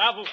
Bravo!